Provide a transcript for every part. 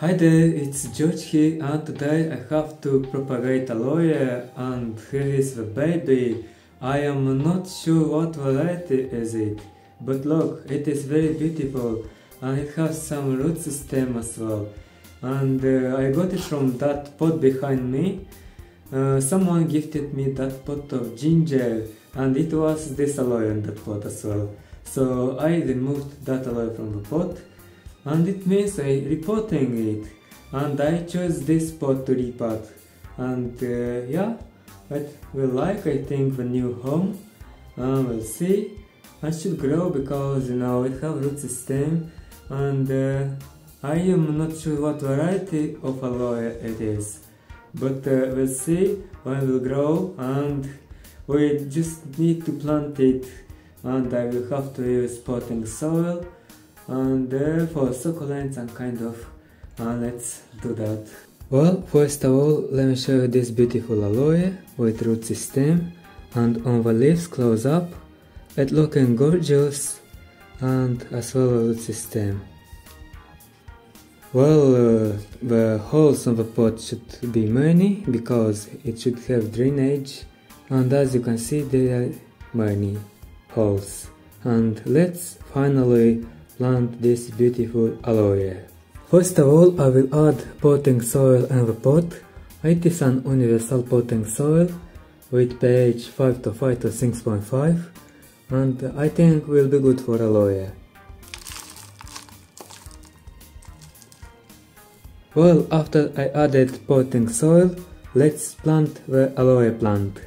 Hi there, it's George here and today I have to propagate aloe and here is the baby. I am not sure what variety is it, but look, it is very beautiful and it has some root system as well. And uh, I got it from that pot behind me. Uh, someone gifted me that pot of ginger and it was this aloe in that pot as well. So I removed that aloe from the pot and it means I repotting it. And I chose this pot to repot and uh, yeah it will like I think the new home. And we'll see. I should grow because you know it have root system. And uh, I am not sure what variety of aloe it is. But uh, we'll see. When it will grow and we just need to plant it. And I will have to use potting soil and for succulents and kind of uh, let's do that. Well first of all let me show you this beautiful aloe with root system. And on the leaves close up. It looking gorgeous. And as well root system. Well uh, the holes on the pot should be many because it should have drainage. And as you can see there are many holes. And let's finally plant this beautiful aloe. First of all I will add potting soil in the pot. It is an universal potting soil with pH 5 to 5 to 6.5 and I think will be good for aloe. Well, after I added potting soil, let's plant the aloe plant.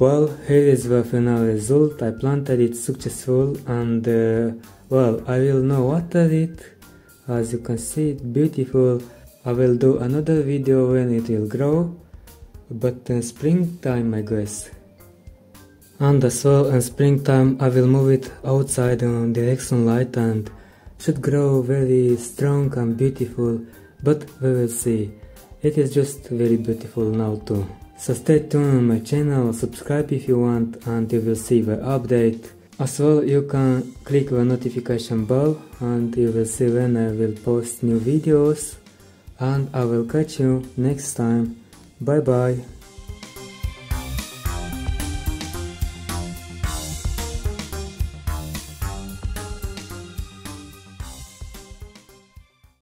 Well, here is the final result. I planted it successful and uh, well, I will now water it. As you can see, it's beautiful. I will do another video when it will grow, but in springtime I guess. And as well in springtime I will move it outside in direct sunlight and should grow very strong and beautiful, but we will see. It is just very beautiful now too. So stay tuned on my channel, subscribe if you want and you will see the update. As well you can click the notification bell and you will see when I will post new videos and I will catch you next time. Bye bye.